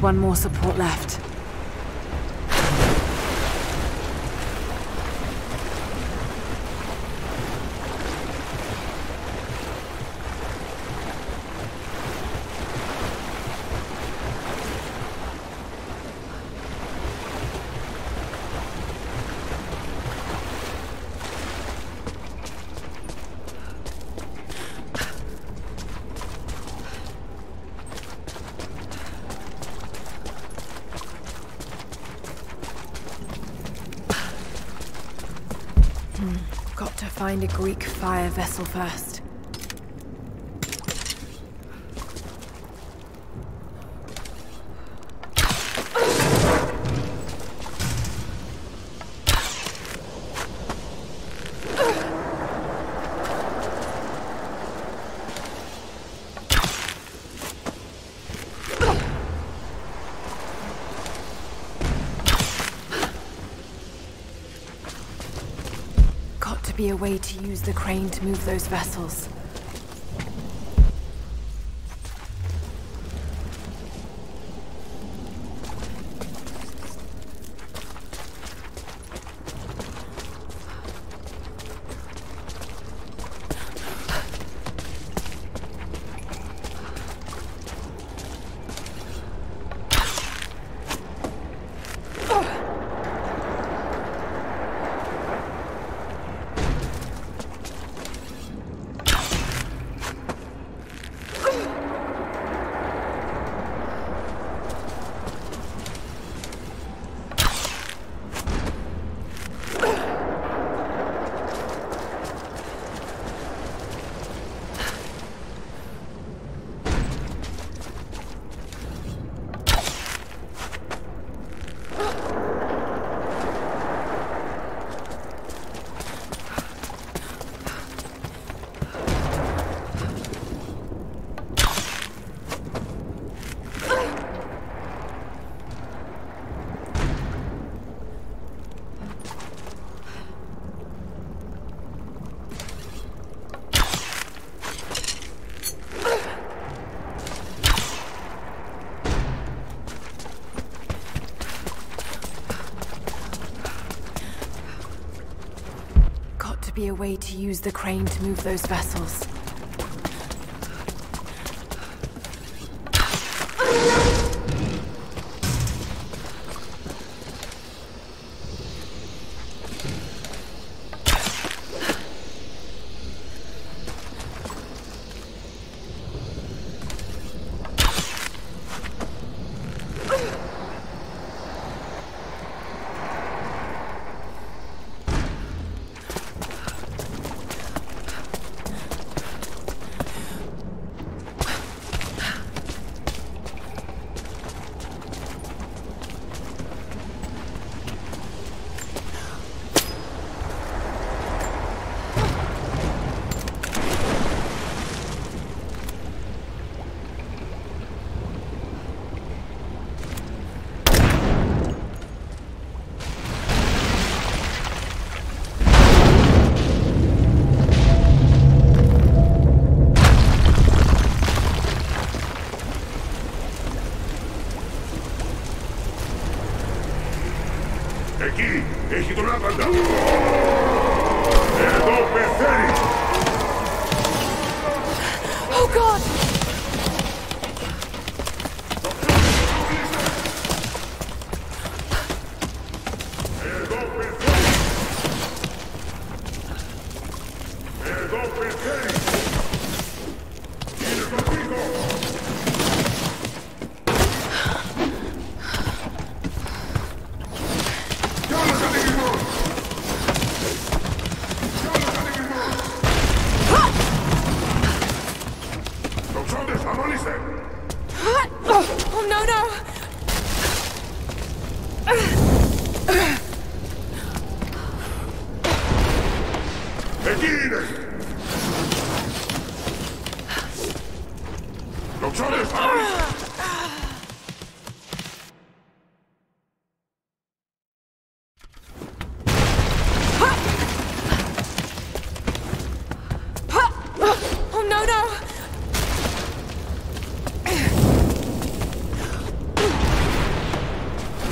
One more support left. Got to find a Greek fire vessel first. Got to be a way to use the crane to move those vessels. Be a way to use the crane to move those vessels.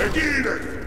Egide!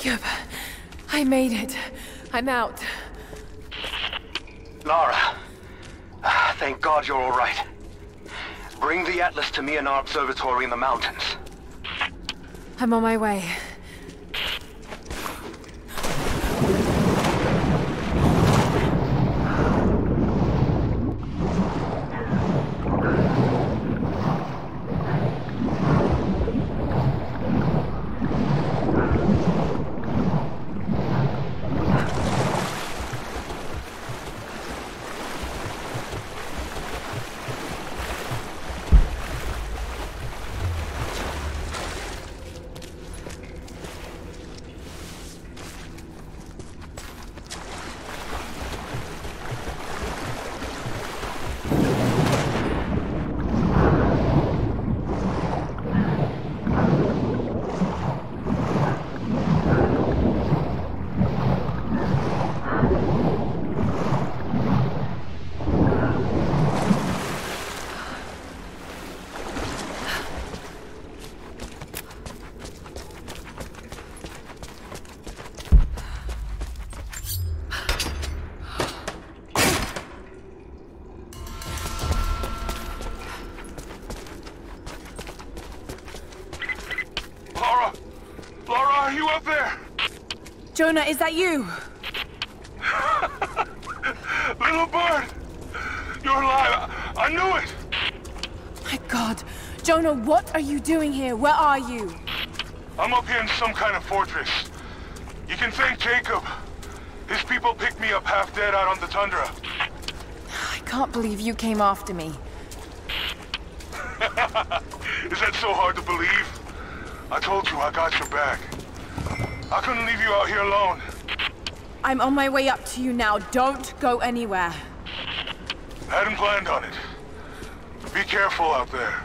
Jacob, I made it. I'm out. Lara, ah, thank God you're all right. Bring the Atlas to me in our observatory in the mountains. I'm on my way. Lara! Lara, are you up there? Jonah, is that you? Little bird! You're alive! I, knew it! My god. Jonah, what are you doing here? Where are you? I'm up here in some kind of fortress. You can thank Jacob. His people picked me up half dead out on the tundra. I can't believe you came after me. Is that so hard to believe? I told you I got your back. I couldn't leave you out here alone. I'm on my way up to you now. Don't go anywhere. I Hadn't planned on it. Be careful out there.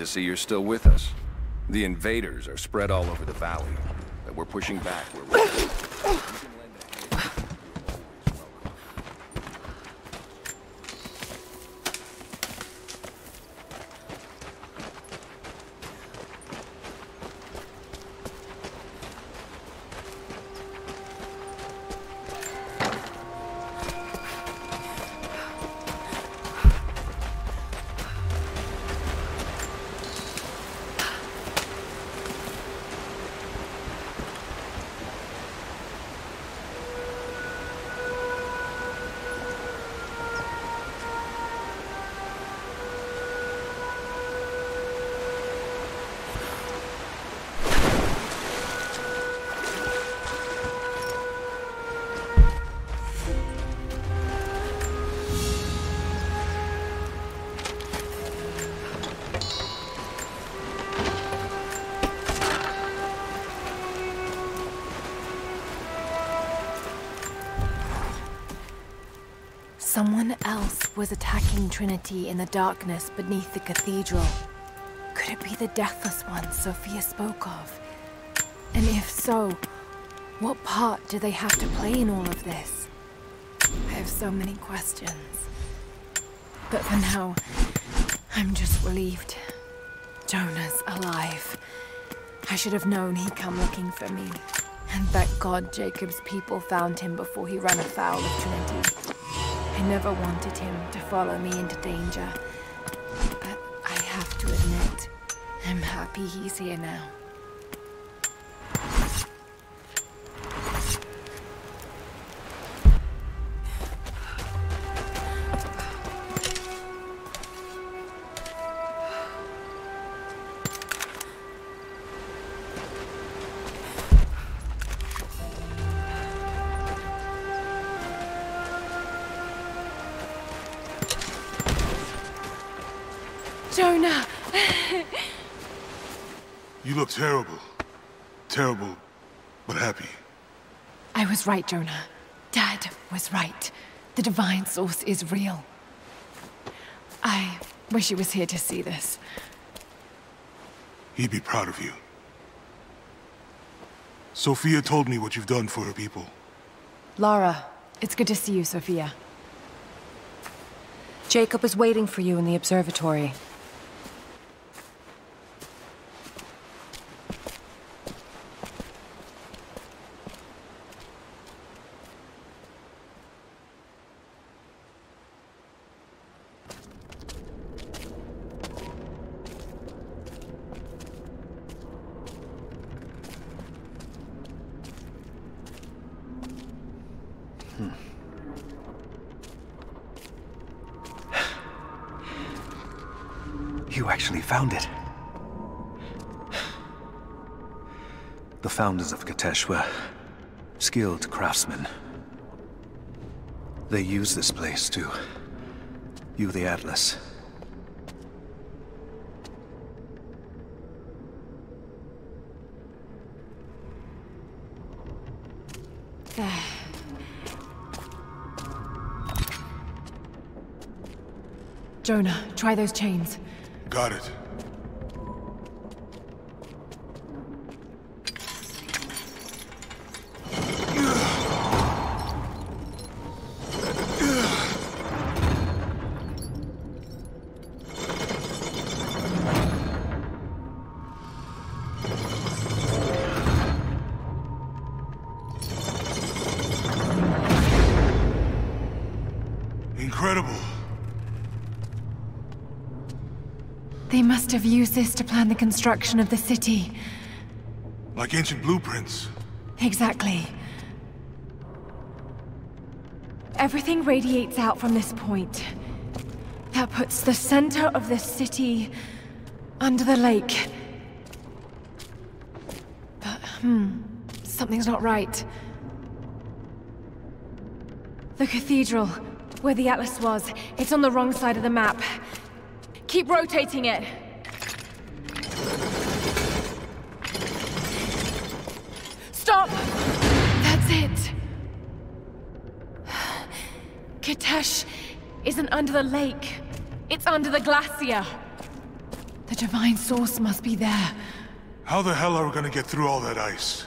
To see you're still with us. The invaders are spread all over the valley, but we're pushing back where we was attacking Trinity in the darkness beneath the cathedral. Could it be the Deathless One Sophia spoke of? And if so, what part do they have to play in all of this? I have so many questions. But for now, I'm just relieved. Jonah's alive. I should have known he'd come looking for me. And thank God Jacob's people found him before he ran afoul of Trinity. I never wanted him to follow me into danger. But I have to admit, I'm happy he's here now. Jonah! You look terrible. Terrible, but happy. I was right, Jonah. Dad was right. The Divine Source is real. I wish he was here to see this. He'd be proud of you. Sophia told me what you've done for her people. Lara, it's good to see you, Sophia. Jacob is waiting for you in the observatory. Founders of Kitezh were skilled craftsmen. They used this place to view the Atlas. Jonah, try those chains. Got it. Have used this to plan the construction of the city. Like ancient blueprints. Exactly. Everything radiates out from this point. That puts the center of the city under the lake. But, hmm, something's not right. The cathedral, where the Atlas was, it's on the wrong side of the map. Keep rotating it. Under the lake. It's under the glacier. The Divine Source must be there. How the hell are we gonna get through all that ice?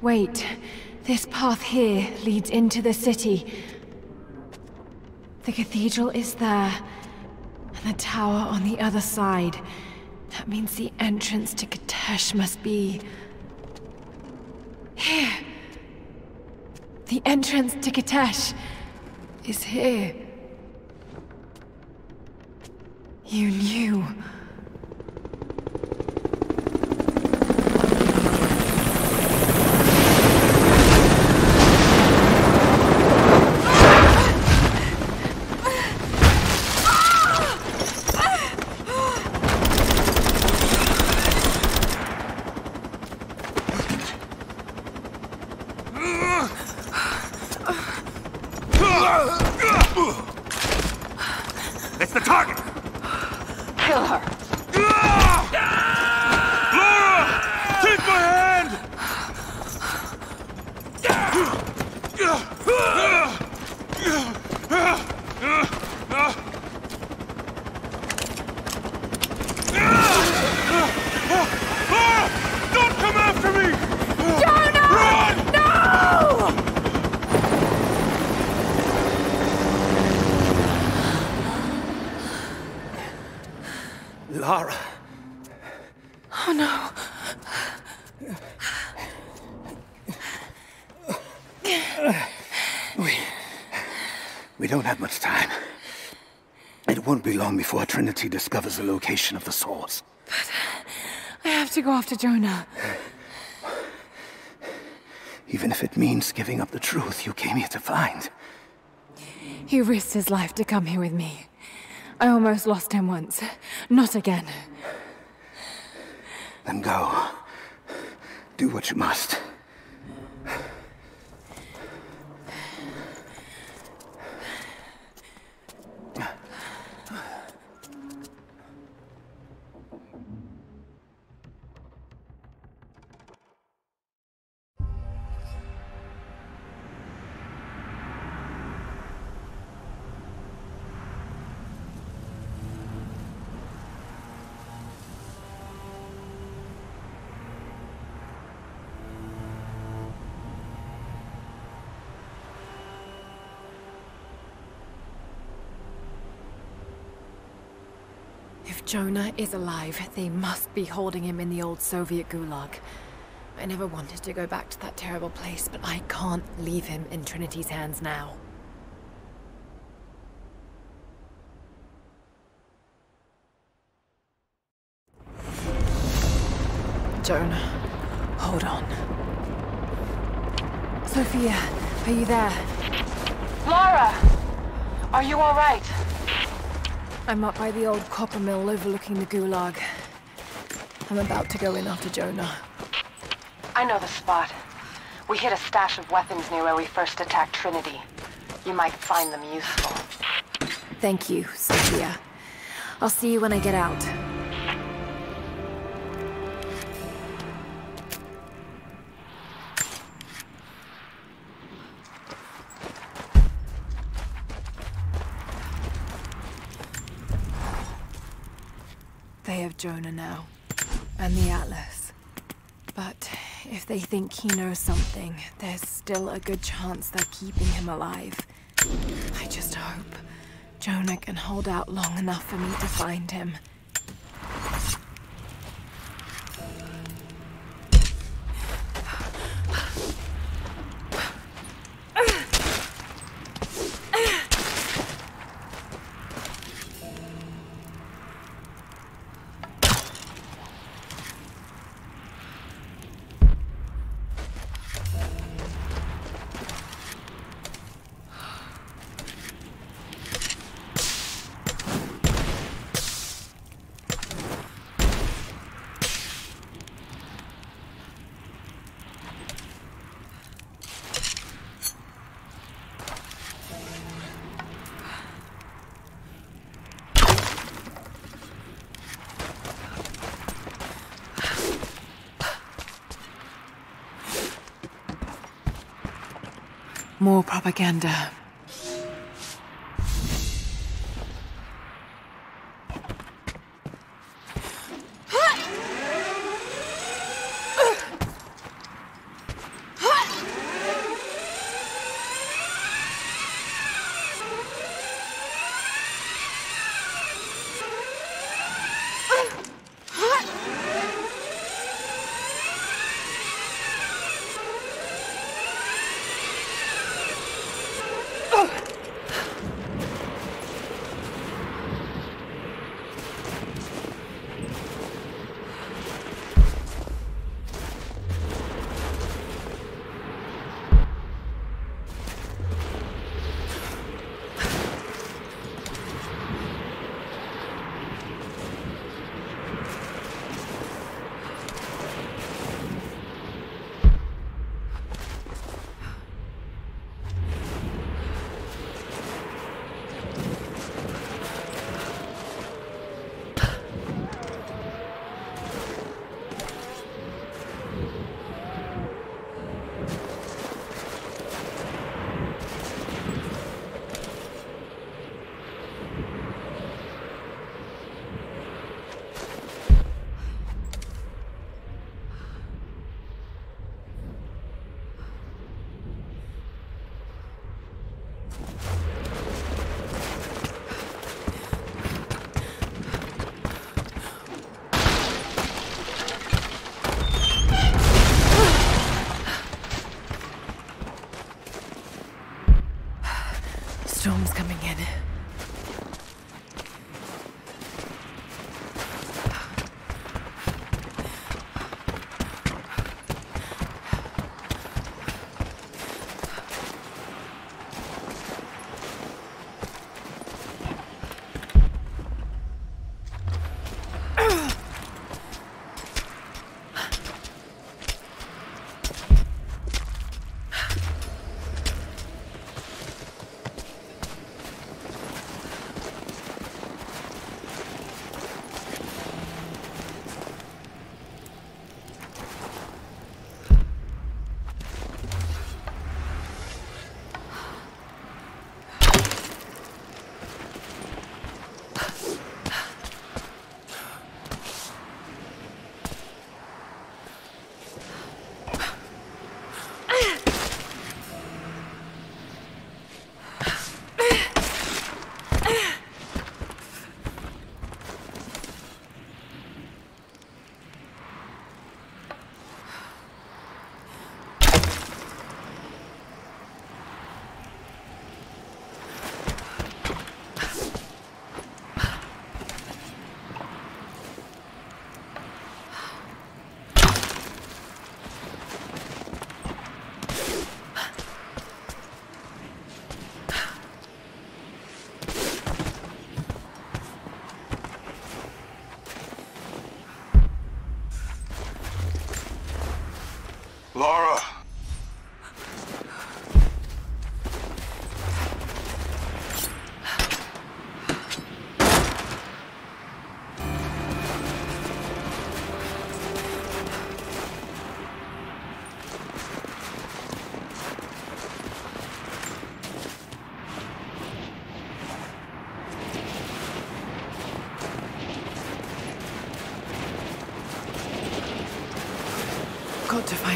Wait. This path here leads into the city. The cathedral is there, and the tower on the other side. That means the entrance to Kitezh must be... here. The entrance to Kitezh is here. You knew. It's the target! Kill her! Lara. Oh no. We... We don't have much time. It won't be long before Trinity discovers the location of the source. But I have to go after Jonah. Even if it means giving up the truth you came here to find. He risked his life to come here with me. I almost lost him once. Not again. Then go. Do what you must. Jonah is alive, they must be holding him in the old Soviet gulag. I never wanted to go back to that terrible place, but I can't leave him in Trinity's hands now. Jonah, hold on. Sophia, are you there? Laura! Are you alright? I'm up by the old copper mill overlooking the gulag. I'm about to go in after Jonah. I know the spot. We hit a stash of weapons near where we first attacked Trinity. You might find them useful. Thank you, Sophia. I'll see you when I get out. Jonah now, and the Atlas. But if they think he knows something, there's still a good chance they're keeping him alive. I just hope Jonah can hold out long enough for me to find him. More propaganda.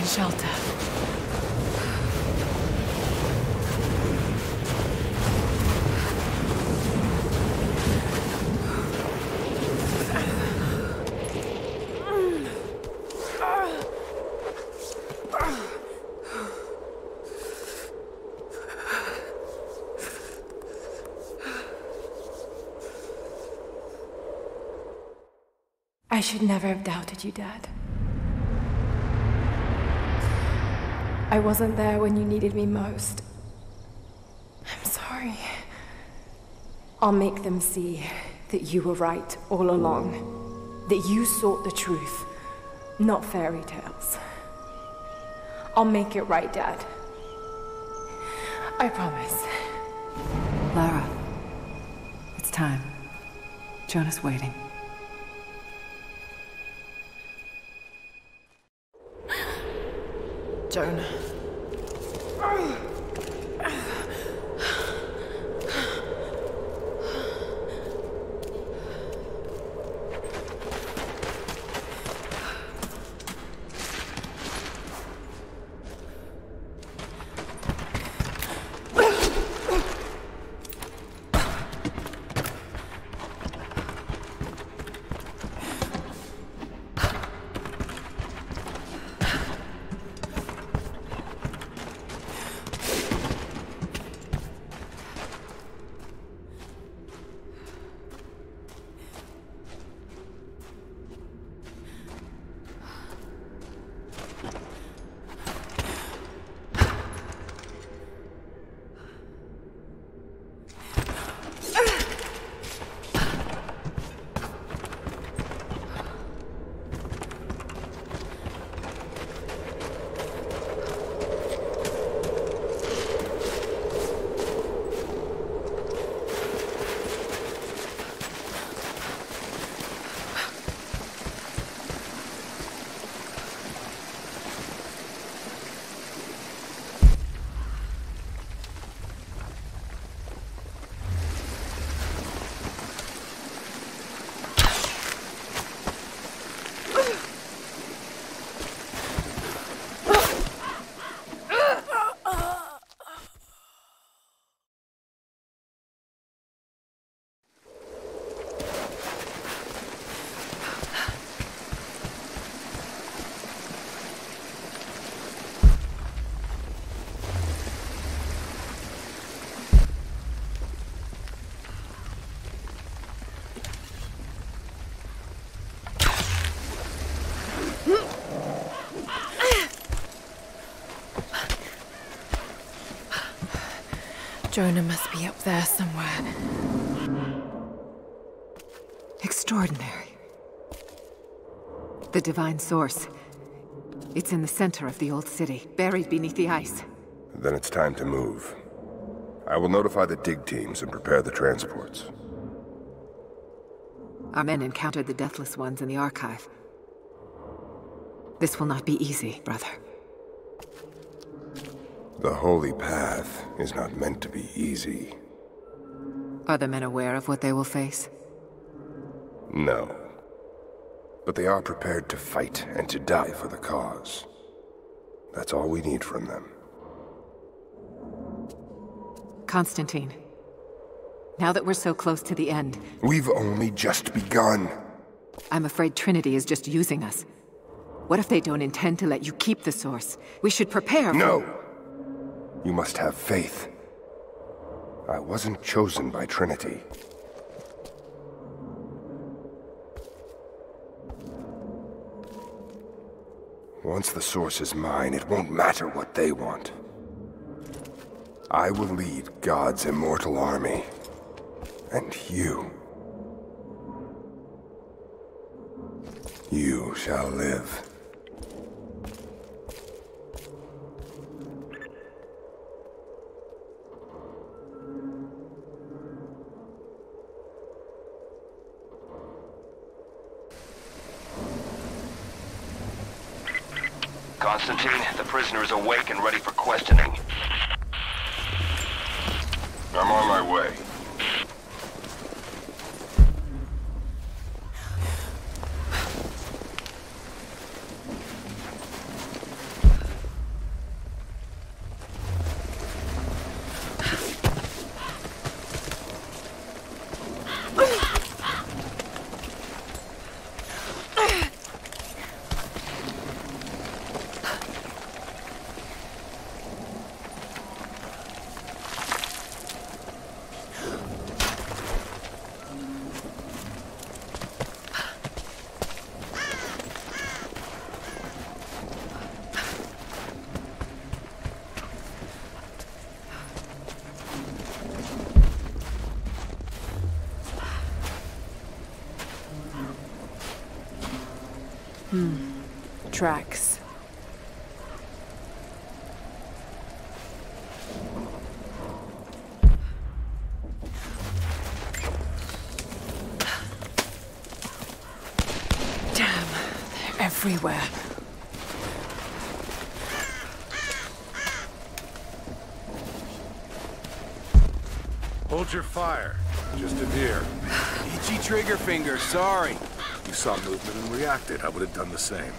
Find shelter. I should never have doubted you, Dad. I wasn't there when you needed me most. I'm sorry. I'll make them see that you were right all along. That you sought the truth, not fairy tales. I'll make it right, Dad. I promise. Lara, it's time. Jonah's waiting. Jonah. Jonah must be up there somewhere. Extraordinary. The Divine Source. It's in the center of the old city, buried beneath the ice. Then it's time to move. I will notify the dig teams and prepare the transports. Our men encountered the Deathless Ones in the Archive. This will not be easy, brother. The Holy Path is not meant to be easy. Are the men aware of what they will face? No. But they are prepared to fight and to die for the cause. That's all we need from them. Konstantin. Now that we're so close to the end, We've only just begun. I'm afraid Trinity is just using us. What if they don't intend to let you keep the Source? We should prepare for- No! You must have faith. I wasn't chosen by Trinity. Once the Source is mine, it won't matter what they want. I will lead God's immortal army. And you... You shall live. Konstantin, the prisoner is awake and ready for questioning. I'm on my way. Tracks. Damn, they're everywhere. Hold your fire. Just a deer. Itchy trigger finger, sorry. You saw movement and reacted. I would have done the same.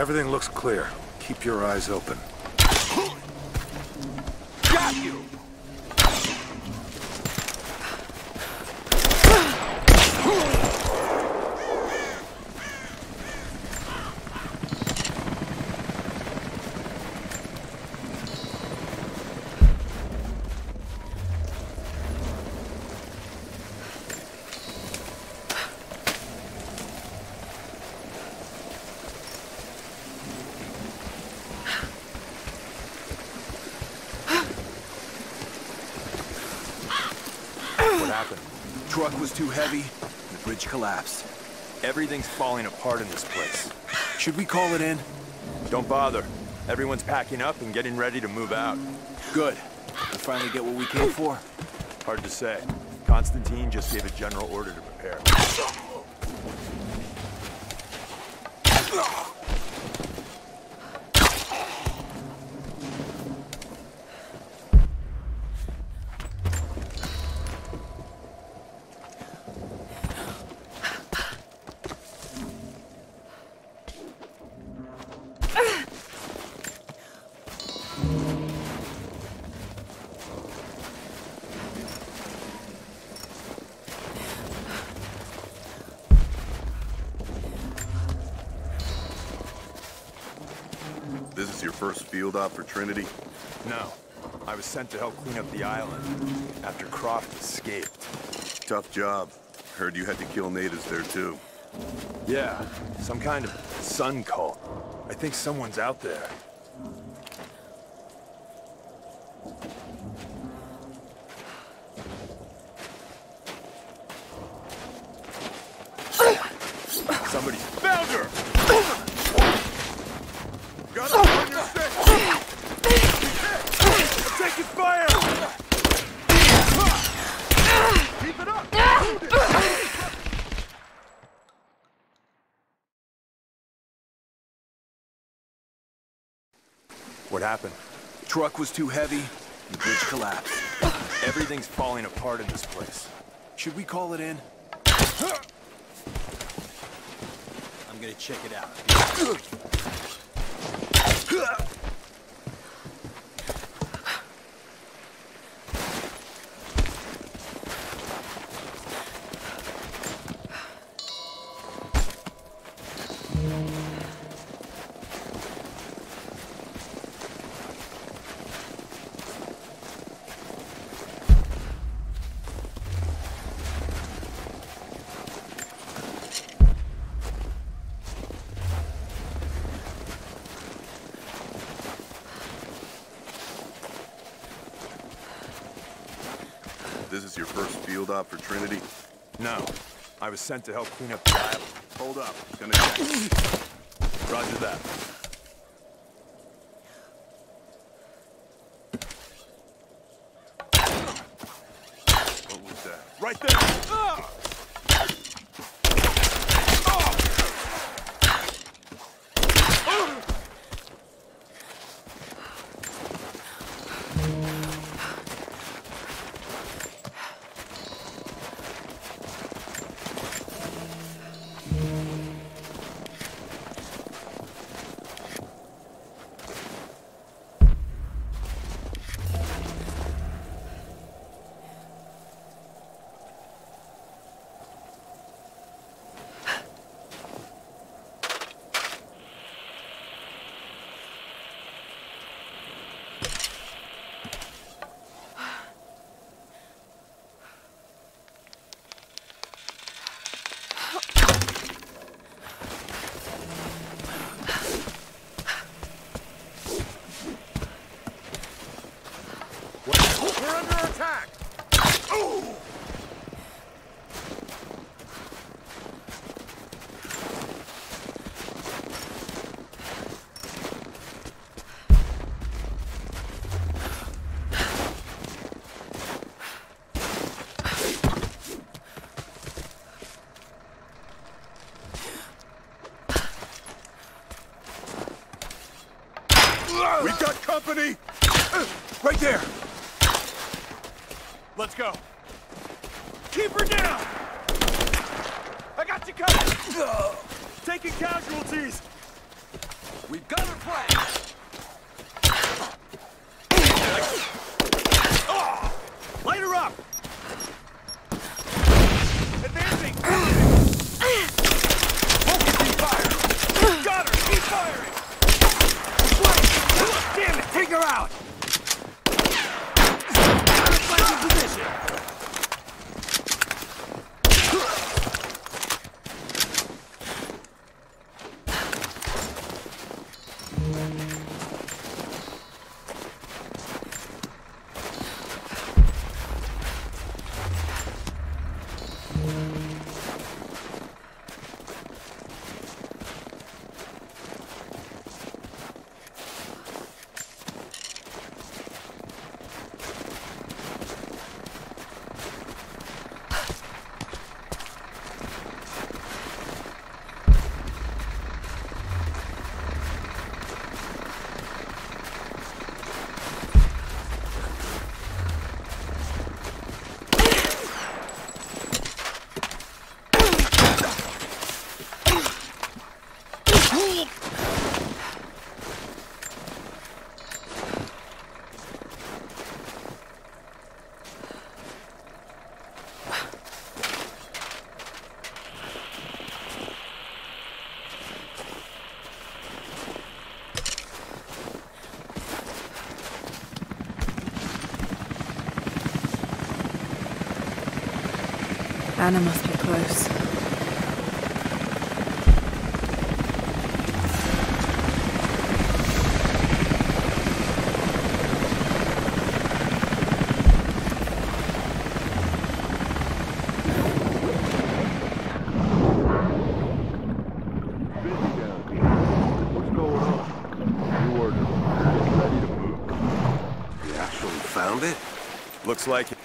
Everything looks clear. Keep your eyes open. Got you! What happened? Truck was too heavy, the bridge collapsed. Everything's falling apart in this place. Should we call it in? Don't bother. Everyone's packing up and getting ready to move out. Good. We finally get what we came for. Hard to say. Konstantin just gave a general order to prepare. This is your first field op for Trinity? No. I was sent to help clean up the island after Croft escaped. Tough job. Heard you had to kill natives there too. Yeah, some kind of sun cult. I think someone's out there. Somebody's found her! Got her on your six! Taking fire! Keep it up! What happened? Truck was too heavy, the bridge collapsed. Everything's falling apart in this place. Should we call it in? I'm gonna check it out. field op for Trinity? No. I was sent to help clean up the island. Hold up. Gonna check. Roger that. What was that? Right there! Company! Right there! Let's go. Keep her down! I got you covered! Taking casualties! We've got her flanked! Light her up! Advancing! Focusing fire! Got her! Keep firing! Flank! Damn it! Take her out! Flanking position! Ana must be close. What's going on? New order. Get ready to move. You actually found it? Looks like it.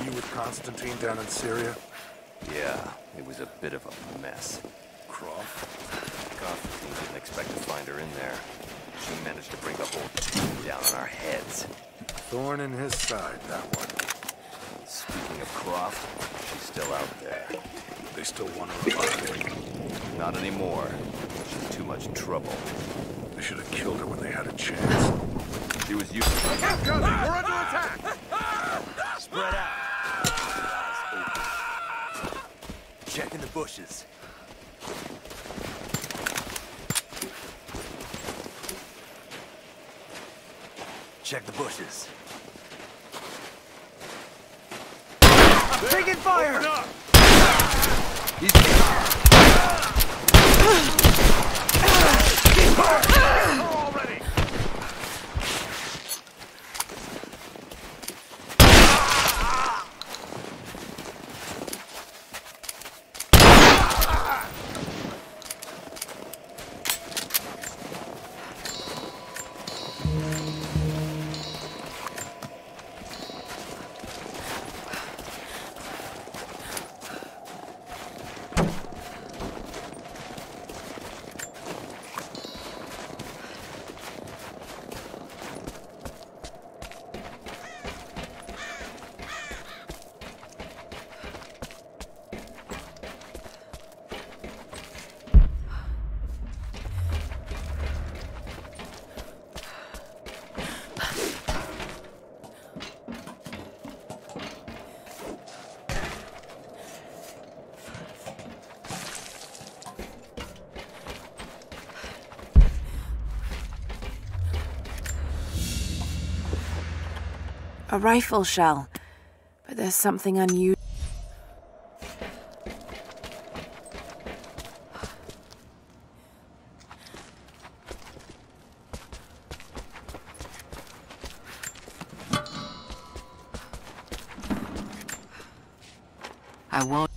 Were you with Konstantin Syria? Yeah, it was a bit of a mess. Croft? Konstantin didn't expect to find her in there. She managed to bring the whole team down on our heads. Thorn in his side, that one. Speaking of Croft, she's still out there. They still want her alive. Not anymore. She's too much trouble. They should have killed her when they had a chance. She was used We're A rifle shell. But there's something unusual. I won't.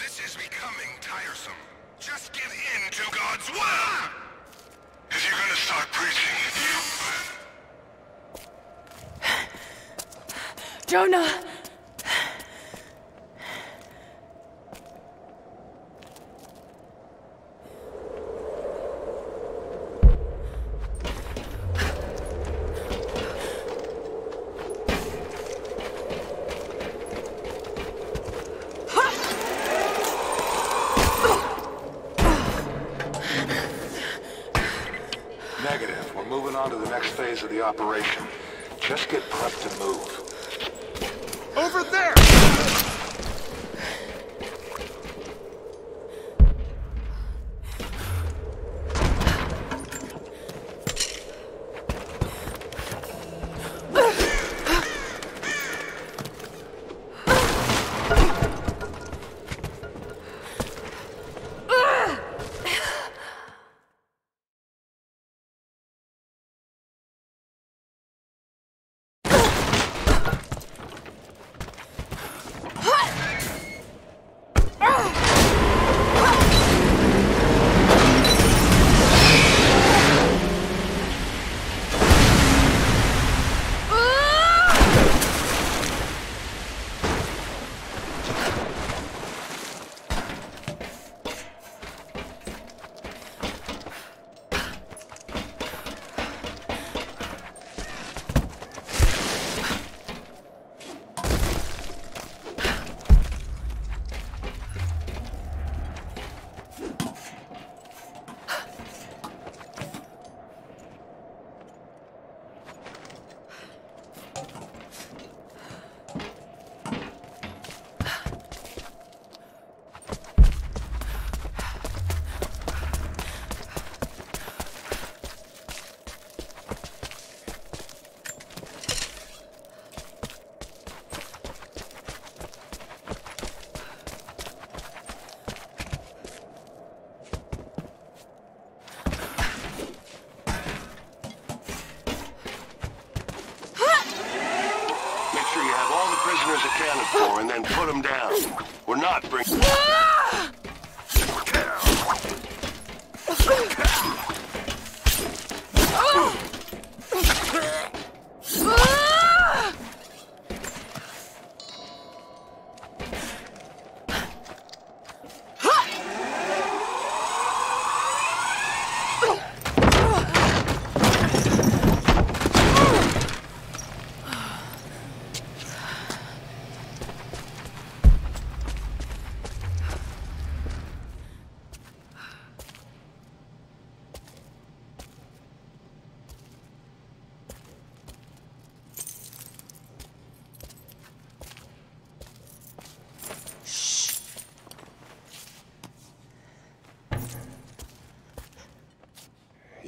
This is becoming tiresome. Just get into God's will! Is he gonna start preaching? Jonah! Negative. We're moving on to the next phase of the operation. Just get prepped to move. Not bringing...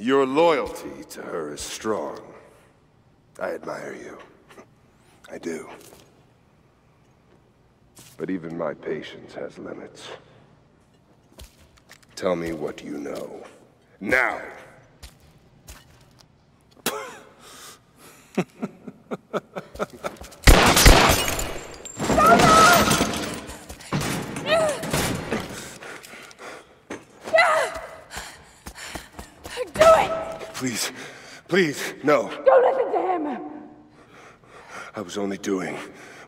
Your loyalty to her is strong. I admire you. I do. But even my patience has limits. Tell me what you know. Now! Do it! Please, please, no. Don't listen to him! I was only doing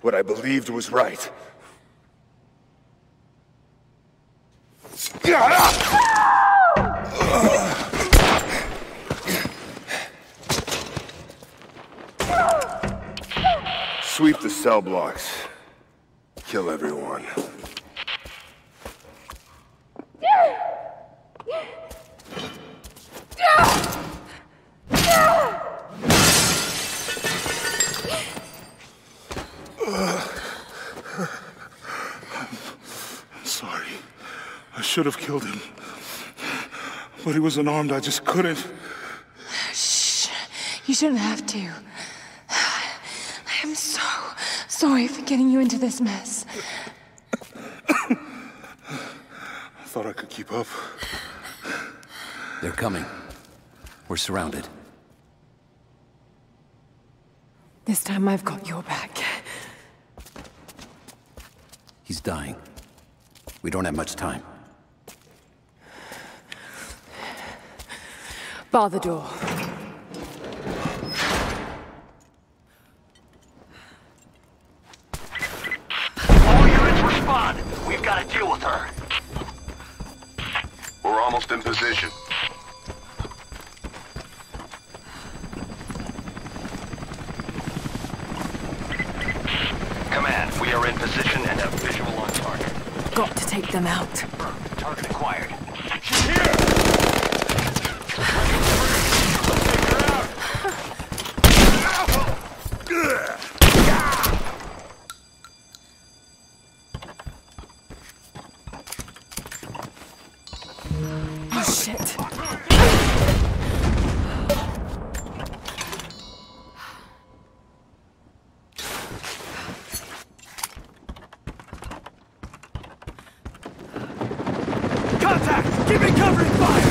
what I believed was right. Sweep the cell blocks. Kill everyone. Should have killed him. But he was unarmed, I just couldn't. Shh. You shouldn't have to. I am so sorry for getting you into this mess. I thought I could keep up. They're coming. We're surrounded. This time I've got your back. He's dying. We don't have much time. Bar the door. All units respond. We've got to deal with her. We're almost in position. Command, we are in position and have visual on target. Got to take them out. Target acquired. Oh, shit. Contact! Keep it covering fire!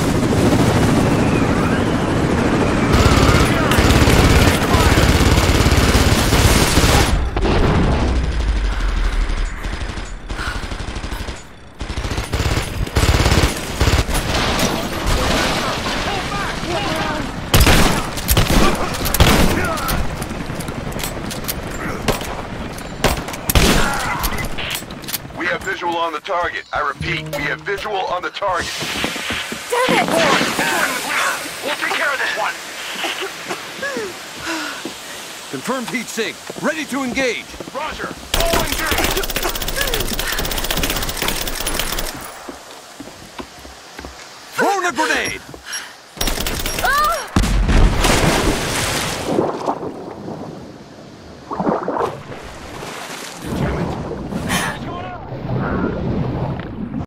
We have visual on the target. I repeat, we have visual on the target. Damn it! We'll take care of this one. Confirmed heat sink. Ready to engage. Roger.